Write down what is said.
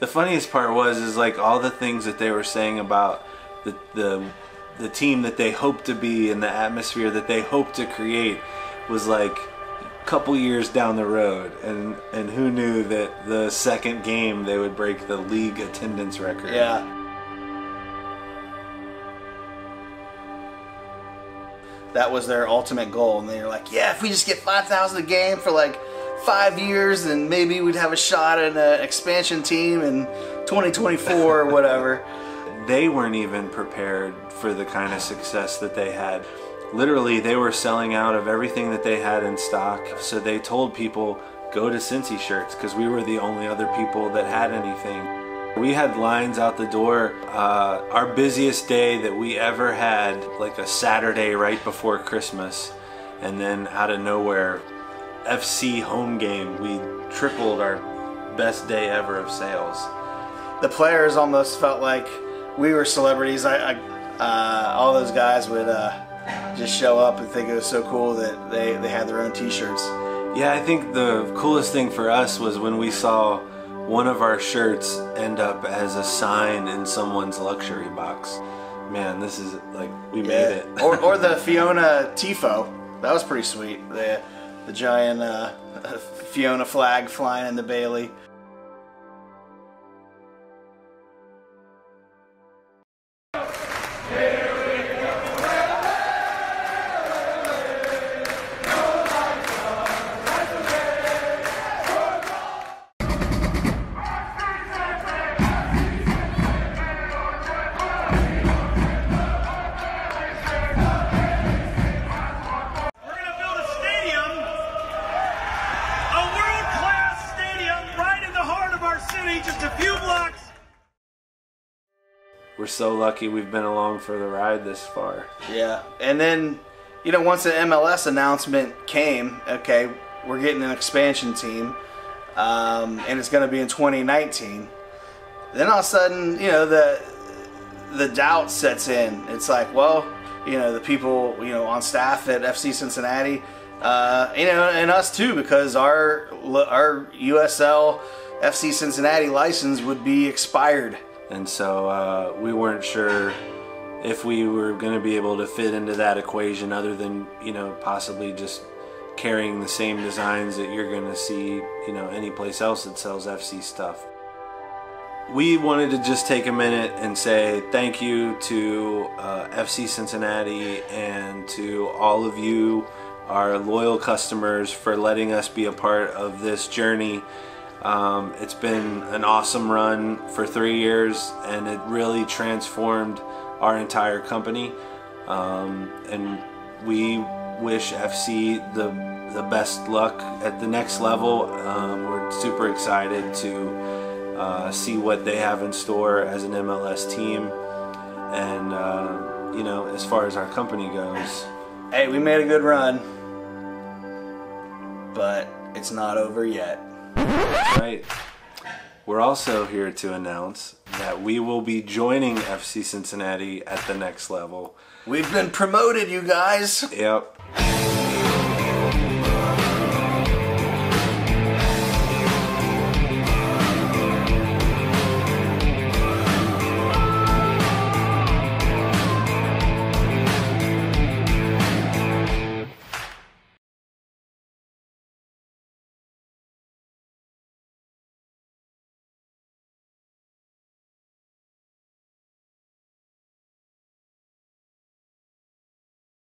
the funniest part was is like all the things that they were saying about the the the team that they hoped to be and the atmosphere that they hoped to create was like a couple years down the road. And and who knew that the second game they would break the league attendance record. Yeah. That was their ultimate goal, and they were like, "Yeah, if we just get five thousand a game for like five years, and maybe we'd have a shot at an expansion team in 2024 or whatever." they weren't even prepared for the kind of success that they had. Literally, they were selling out of everything that they had in stock. So they told people, go to Cincy shirts because we were the only other people that had anything. We had lines out the door. Uh, our busiest day that we ever had, like a Saturday right before Christmas, and then out of nowhere, FC home game, we tripled our best day ever of sales. the players almost felt like we were celebrities. I, I uh, all those guys would uh, just show up and think it was so cool that they, they had their own T-shirts. Yeah, I think the coolest thing for us was when we saw one of our shirts end up as a sign in someone's luxury box. Man, this is like we made it. or, or the Fiona Tifo. That was pretty sweet. The the giant uh, Fiona flag flying in the Bailey. We're so lucky we've been along for the ride this far. Yeah, and then you know once the MLS announcement came, okay, we're getting an expansion team, um, and it's going to be in 2019. Then all of a sudden, you know the the doubt sets in. It's like, well, you know, the people you know on staff at FC Cincinnati, uh, you know, and us too, because our our USL FC Cincinnati license would be expired. And so uh, we weren't sure if we were going to be able to fit into that equation other than, you know, possibly just carrying the same designs that you're going to see, you know, any place else that sells FC stuff. We wanted to just take a minute and say thank you to uh, FC Cincinnati and to all of you, our loyal customers, for letting us be a part of this journey. Um, it's been an awesome run for three years, and it really transformed our entire company. Um, and we wish FC the the best luck at the next level. Um, we're super excited to uh, see what they have in store as an MLS team, and uh, you know, as far as our company goes. Hey, we made a good run, but it's not over yet. Right. We're also here to announce that we will be joining FC Cincinnati at the next level. We've been promoted, you guys. Yep.